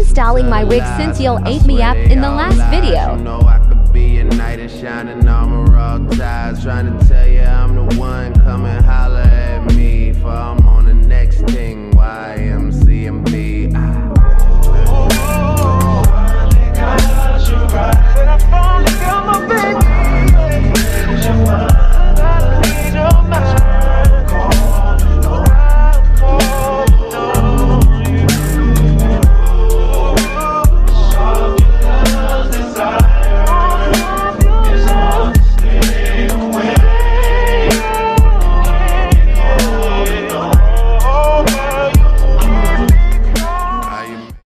installing my wig since y'all ate me up in the last video. You know I could be a knight in shining armor, all ties. Trying to tell you I'm the one. coming and holler